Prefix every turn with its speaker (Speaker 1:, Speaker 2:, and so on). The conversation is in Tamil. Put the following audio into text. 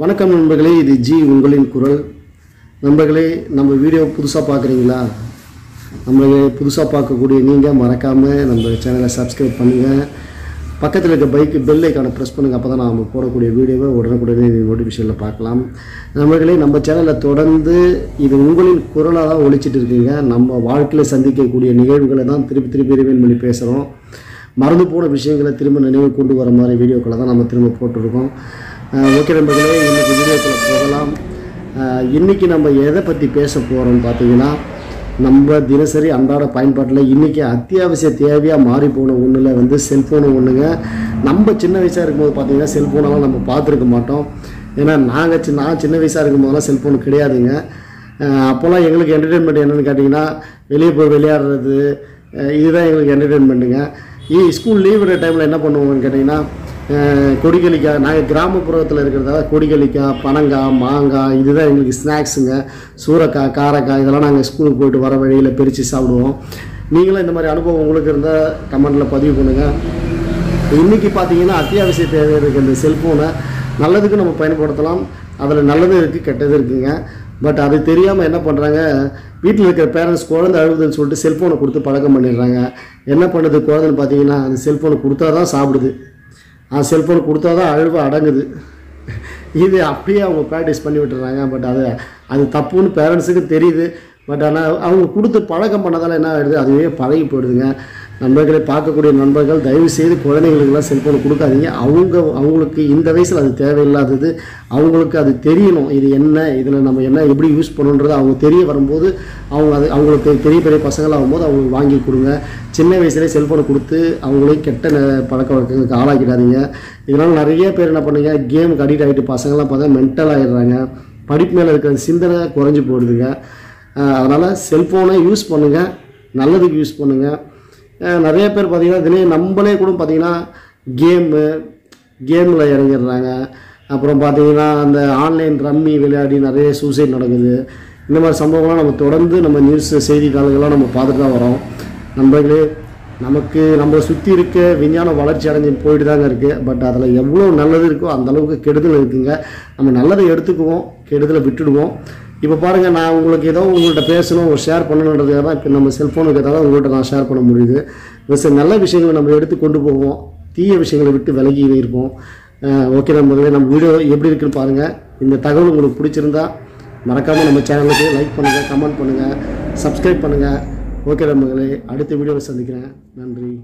Speaker 1: வணக்கம் நண்பர்களே இது ஜி உங்களின் குரல். நண்பர்களே நம்ம வீடியோ புதுசாக பார்க்குறீங்களா நம்மளை புதுசாக பார்க்கக்கூடிய நீங்கள் மறக்காமல் நம்ம சேனலை சப்ஸ்கிரைப் பண்ணுங்கள் பக்கத்தில் இருக்க பைக்கு பெல் ஐக்கானை ப்ரெஸ் பண்ணுங்கள் அப்போ தான் நம்ம போடக்கூடிய வீடியோவை உடனுக்குடனே நோட்டிஃபிகேஷனில் பார்க்கலாம். நம்மளே நம்ம சேனலில் தொடர்ந்து இது உங்களின் குரலாக தான் ஒழிச்சிட்டு இருக்கீங்க. நம்ம வாழ்க்கையில் சந்திக்கக்கூடிய நிகழ்வுகளை தான் திருப்பி திருப்பி ரிவைன் பண்ணி பேசுகிறோம் மறந்து போன விஷயங்களை திரும்ப நினைவு கொண்டு வர மாதிரி வீடியோக்களை தான் நம்ம திரும்ப போட்டிருக்கோம். ஓகே நண்பர்களே இன்றைக்கி வீடியோக்குள்ள போகலாம். இன்றைக்கி நம்ம எதை பற்றி பேச போகிறோம்னு பார்த்தீங்கன்னா நம்ம தினசரி அன்றாட பயன்பாட்டில் இன்றைக்கி அத்தியாவசிய தேவையாக மாறி போன ஒன்றில் வந்து செல்ஃபோனு ஒன்றுங்க நம்ம சின்ன வயசாக இருக்கும்போது பார்த்தீங்கன்னா செல்ஃபோனெல்லாம் நம்ம பார்த்துருக்க மாட்டோம். ஏன்னா நாங்கள் சின்ன நான் சின்ன வயசாக இருக்கும்போதெல்லாம் செல்ஃபோன் கிடையாதுங்க. அப்போல்லாம் எங்களுக்கு என்டர்டெயின்மெண்ட் என்னென்னு கேட்டிங்கன்னா வெளியே போய் விளையாடுறது இதுதான் எங்களுக்கு என்டர்டெயின்மெண்ட்டுங்க ஈ ஸ்கூல் லீவ் விடுற டைமில் என்ன பண்ணுவோம்னு கேட்டிங்கன்னா கொடிகளிக்காய் நாங்கள் கிராமப்புறத்தில் இருக்கிறதால கொடிகளிக்காய் பனங்காய் மாங்காய் இதுதான் எங்களுக்கு ஸ்நாக்ஸுங்க. சூரக்காய் காரக்காய் இதெல்லாம் நாங்கள் ஸ்கூலுக்கு போயிட்டு வர வழியில் பிரித்து சாப்பிடுவோம். நீங்களும் இந்த மாதிரி அனுபவம் உங்களுக்கு இருந்தால் கமெண்டில் பதிவு பண்ணுங்கள் இன்றைக்கி பார்த்தீங்கன்னா அத்தியாவசிய தேவை இருக்க. இந்த செல்ஃபோனை நல்லதுக்கு நம்ம பயன்படுத்தலாம். அதில் நல்லதும் இருக்குது கெட்டதும் இருக்குங்க. பட் அது தெரியாமல் என்ன பண்ணுறாங்க வீட்டில் இருக்கிற பேரண்ட்ஸ் குழந்தை அழுகுதுன்னு சொல்லிட்டு செல்ஃபோனை கொடுத்து பழக்கம் பண்ணிடுறாங்க. என்ன பண்ணுது குழந்தைன்னு பார்த்தீங்கன்னா அந்த செல்ஃபோனை கொடுத்தா தான் சாப்பிடுது. செல்ஃபோன் கொடுத்தா தான் அழுவை அடங்குது. இது அப்படியே அவங்க ப்ராக்டிஸ் பண்ணி விட்டுறாங்க பட் அது அது தப்புன்னு பேரண்ட்ஸுக்கு தெரியுது. பட் ஆனால் அவங்க கொடுத்து பழக்கம் பண்ணதால் என்ன ஆகிடுது அதுவே பழகி போயிடுதுங்க. நண்பர்களை பார்க்கக்கூடிய நண்பர்கள் தயவு செய்து குழந்தைங்களுக்கெல்லாம் செல்ஃபோன் கொடுக்காதீங்க. அவங்க அவங்களுக்கு இந்த வயசில் அது தேவையில்லாதது. அவங்களுக்கு அது தெரியணும். இது என்ன? இதில் நம்ம என்ன எப்படி யூஸ் பண்ணணுன்றது அவங்க தெரிய வரும்போது அவங்க அது அவங்களுக்கு பெரிய பெரிய பசங்கள் ஆகும்போது அவங்களுக்கு வாங்கி கொடுங்க. சின்ன வயசுலேயே செல்ஃபோனை கொடுத்து அவங்களையும் கெட்ட பழக்க வழக்கங்களுக்கு ஆளாக்கிடாதீங்க. இதனால் நிறைய பேர் என்ன பண்ணுங்க? கேமுக்கு அடிக்ட் ஆகிட்டு பசங்களாம் பார்த்தா மென்டல் ஆகிடுறாங்க படிப்பு மேலே இருக்கிற சிந்தனை குறைஞ்சி போயிடுதுங்க. அதனால் செல்ஃபோனை யூஸ் பண்ணுங்கள் நல்லதுக்கு யூஸ் பண்ணுங்கள் நிறைய பேர் பார்த்திங்கன்னா தினே நம்மளே கூட பார்த்திங்கன்னா கேமு கேமில் இறங்கிடுறாங்க. அப்புறம் பார்த்திங்கன்னா அந்த ஆன்லைன் ரம்மி விளையாடி நிறைய சூசைட் நடக்குது. இந்த மாதிரி சம்பவங்கள்லாம் நம்ம தொடர்ந்து நம்ம நியூஸ் செய்தித்தாள்கள்லாம் நம்ம பார்த்துட்டு தான் வரோம். நண்பர்களே நமக்கு நம்ம சுற்றி இருக்க விஞ்ஞானம் வளர்ச்சி அடைஞ்சு போயிட்டு தாங்க இருக்குது பட் அதில் எவ்வளோ நல்லது இருக்கோ அந்த அளவுக்கு கெடுதல் இருக்குங்க. நம்ம நல்லதை எடுத்துக்குவோம் கெடுதலை விட்டுடுவோம். இப்போ பாருங்கள் நான் உங்களுக்கு ஏதோ உங்கள்கிட்ட பேசணும் ஷேர் பண்ணணுன்றதுக்காக தான் இப்போ நம்ம செல்ஃபோனுக்கு ஏதாவது உங்கள்கிட்ட நான் ஷேர் பண்ண முடியுது. ஒரு சில நல்ல விஷயங்களை நம்ம எடுத்து கொண்டு போவோம். தீய விஷயங்களை விட்டு விலகி இருப்போம். ஓகே முதலே நம்ம வீடியோ எப்படி இருக்குன்னு பாருங்கள் இந்த தகவல் உங்களுக்கு பிடிச்சிருந்தா மறக்காமல் நம்ம சேனலுக்கு லைக் பண்ணுங்கள் கமெண்ட் பண்ணுங்கள் சப்ஸ்கிரைப் பண்ணுங்கள் ஓகே நம்மளே அடுத்த வீடியோவில் சந்திக்கிறேன். நன்றி.